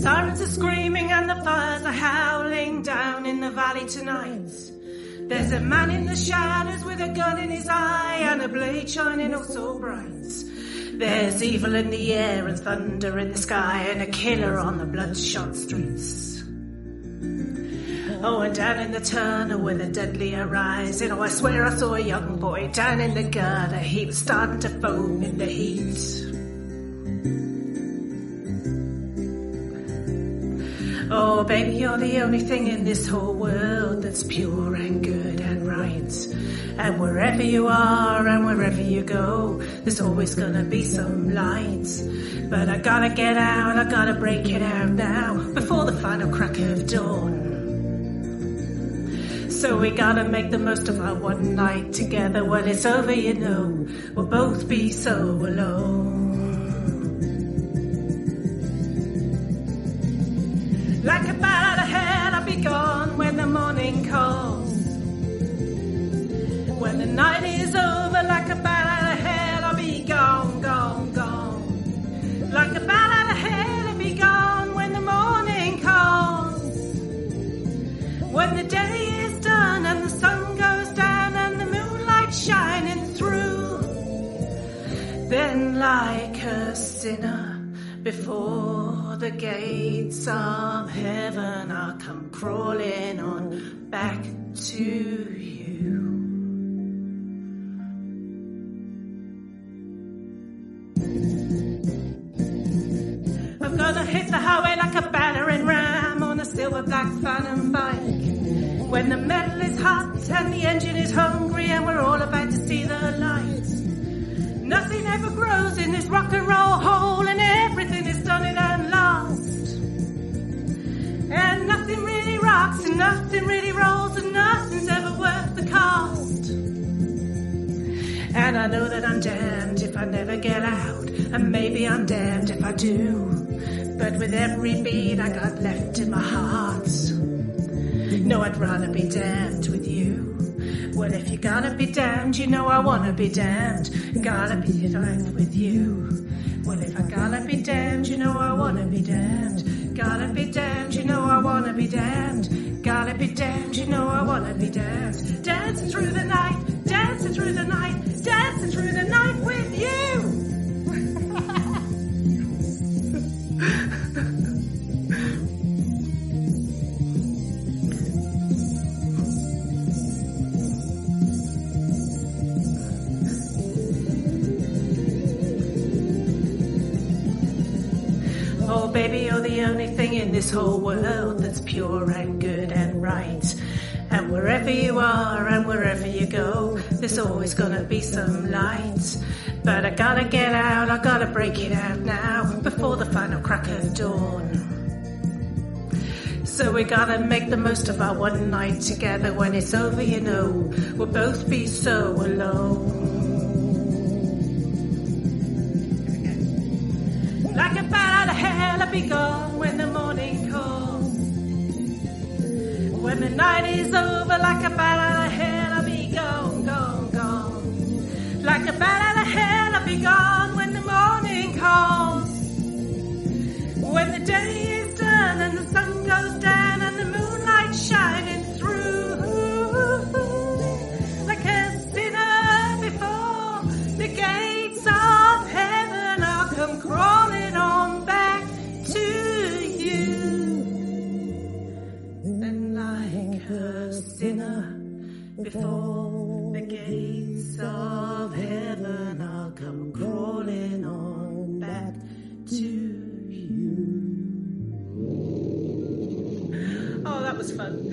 Sirens are screaming and the fires are howling down in the valley tonight. There's a man in the shadows with a gun in his eye and a blade shining oh so bright. There's evil in the air and thunder in the sky and a killer on the bloodshot streets. Oh, and down in the tunnel where the deadly you know, I swear I saw a young boy down in the gutter. He was starting to foam in the heat. Oh, baby, you're the only thing in this whole world that's pure and good and right. And wherever you are and wherever you go, there's always gonna be some light. But I gotta get out, I gotta break it out now, before the final crack of dawn. So we gotta make the most of our one night together. When it's over, you know, we'll both be so alone. Night is over, like a bat out of hell, I'll be gone, gone, gone. Like a bat out of hell, I'll be gone when the morning comes. When the day is done and the sun goes down and the moonlight shining through, then like a sinner before the gates of heaven, I'll come crawling on back to I'm gonna hit the highway like a battering ram on a silver black phantom bike. When the metal is hot and the engine is hungry and we're all about to see the light. Nothing ever grows in this rock and roll hole and everything is done and lost. And nothing really rocks and nothing really rolls and nothing's ever worth the cost. And I know that I'm damned if I never get out, and maybe I'm damned if I do. But with every beat I got left in my heart, no, I'd rather be damned with you. Well, if you're gonna be damned, you know I wanna be damned. Gotta be damned with you. Well, if I gotta be damned, you know I wanna be damned. Gotta be damned, you know I Oh, baby, you're the only thing in this whole world that's pure and good and right. And wherever you are and wherever you go, there's always gonna be some light. But I gotta get out, I gotta break it out now, before the final crack of dawn. So we gotta make the most of our one night together. When it's over, you know, we'll both be so alone. Be gone when the morning calls. When the night is over, like a bat out of hell, I'll be gone, gone, gone. Like a bat out of hell, I'll be gone when the morning calls. When the day is done and the sun goes down and the moonlight shining through. Like a sinner before the gates of heaven, I'll come crawling sinner before the gates of heaven, I'll come crawling on back to you. Oh, that was fun.